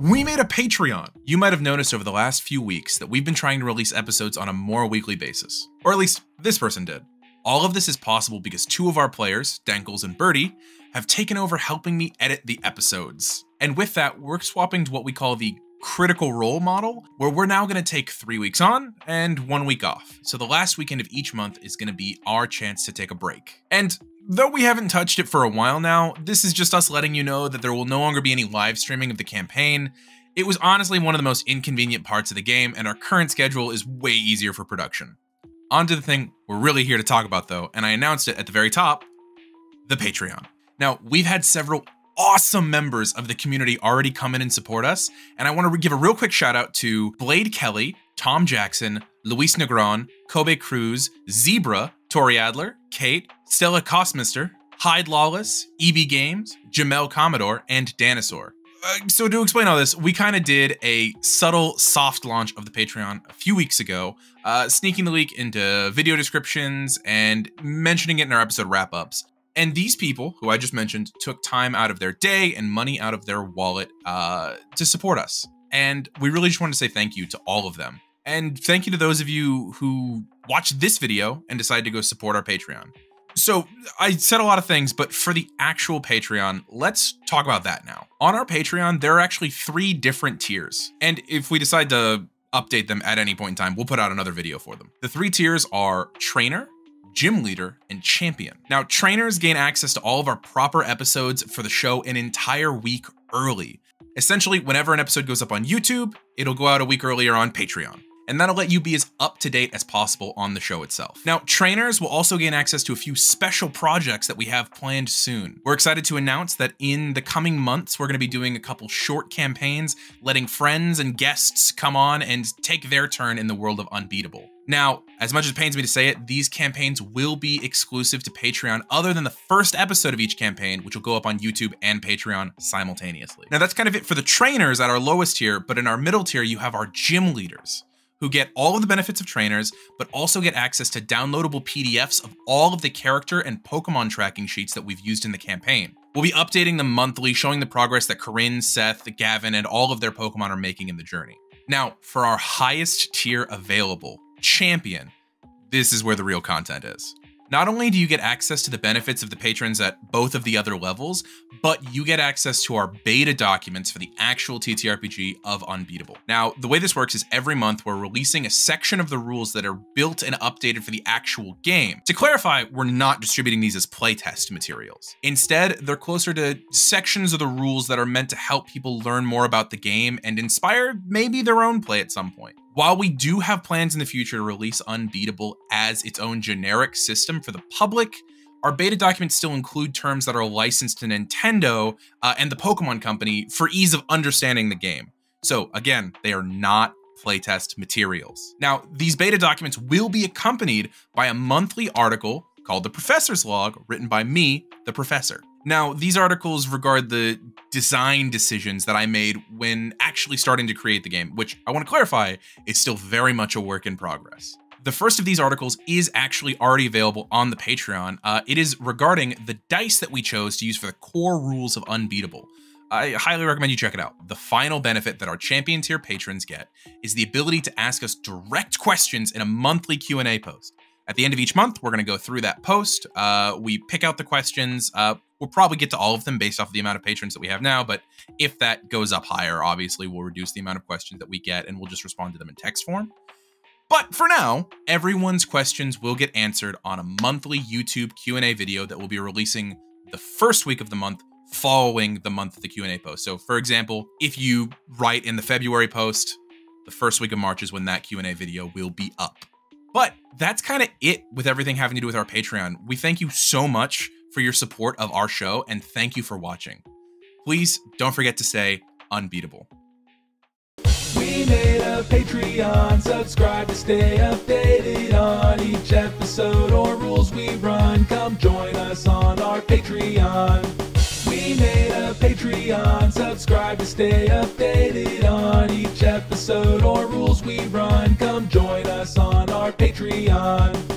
We made a Patreon. You might have noticed over the last few weeks that we've been trying to release episodes on a more weekly basis. Or at least this person did. All of this is possible because two of our players, Denkles and Burrty, have taken over helping me edit the episodes. And with that, we're swapping to what we call the critical role model, where we're now going to take three weeks on and one week off. So the last weekend of each month is going to be our chance to take a break. And Though we haven't touched it for a while now, this is just us letting you know that there will no longer be any live streaming of the campaign. It was honestly one of the most inconvenient parts of the game, and our current schedule is way easier for production. On to the thing we're really here to talk about though, and I announced it at the very top the Patreon. Now, we've had several awesome members of the community already come in and support us, and I want to give a real quick shout out to Blade Kelly, Tom Jackson, Luis Negron, Kobe Cruz, Zebra, Tori Adler, Kate, Stella Cosmister, Hyde Lawless, EB Games, Jamel Commodore, and Dinosaur. Uh, so to explain all this, we kind of did a subtle soft launch of the Patreon a few weeks ago, uh, sneaking the leak into video descriptions and mentioning it in our episode wrap-ups. And these people, who I just mentioned, took time out of their day and money out of their wallet uh, to support us. And we really just want to say thank you to all of them. And thank you to those of you who watched this video and decided to go support our Patreon. So I said a lot of things, but for the actual Patreon, let's talk about that now. On our Patreon, there are actually three different tiers. And if we decide to update them at any point in time, we'll put out another video for them. The three tiers are trainer, gym leader, and champion. Now, trainers gain access to all of our proper episodes for the show an entire week early. Essentially, whenever an episode goes up on YouTube, it'll go out a week earlier on Patreon and that'll let you be as up to date as possible on the show itself. Now, trainers will also gain access to a few special projects that we have planned soon. We're excited to announce that in the coming months, we're going to be doing a couple short campaigns, letting friends and guests come on and take their turn in the world of Unbeatable. Now, as much as it pains me to say it, these campaigns will be exclusive to Patreon other than the first episode of each campaign, which will go up on YouTube and Patreon simultaneously. Now, that's kind of it for the trainers at our lowest tier, but in our middle tier, you have our gym leaders who get all of the benefits of trainers, but also get access to downloadable PDFs of all of the character and Pokemon tracking sheets that we've used in the campaign. We'll be updating them monthly, showing the progress that Coryne, Seth, Gavin, and all of their Pokemon are making in the journey. Now, for our highest tier available, Champion, this is where the real content is. Not only do you get access to the benefits of the patrons at both of the other levels, but you get access to our beta documents for the actual TTRPG of Unbeatable. Now, the way this works is every month we're releasing a section of the rules that are built and updated for the actual game. To clarify, we're not distributing these as playtest materials. Instead, they're closer to sections of the rules that are meant to help people learn more about the game and inspire maybe their own play at some point. While we do have plans in the future to release Unbeatable as its own generic system for the public, our beta documents still include terms that are licensed to Nintendo uh, and the Pokemon Company for ease of understanding the game. So, again, they are not playtest materials. Now, these beta documents will be accompanied by a monthly article called the Professor's Log, written by me, the Professor. Now, these articles regard the design decisions that I made when actually starting to create the game, which I want to clarify is still very much a work in progress. The first of these articles is actually already available on the Patreon. Uh, it is regarding the dice that we chose to use for the core rules of Unbeatable. I highly recommend you check it out. The final benefit that our champion tier patrons get is the ability to ask us direct questions in a monthly Q&A post. At the end of each month, we're going to go through that post. Uh, we pick out the questions. Uh, we'll probably get to all of them based off of the amount of patrons that we have now. But if that goes up higher, obviously we'll reduce the amount of questions that we get and we'll just respond to them in text form. But for now, everyone's questions will get answered on a monthly YouTube Q&A video that we'll be releasing the first week of the month following the month of the Q&A post. So for example, if you write in the February post, the first week of March is when that Q&A video will be up. But that's kind of it with everything having to do with our Patreon. We thank you so much for your support of our show and thank you for watching. Please don't forget to say unbeatable. We made a Patreon, subscribe to stay updated on each episode or rules we run. Come join us on our Patreon. We made a Patreon, subscribe to stay updated on each episode or rules we run. Come join us on our Patreon.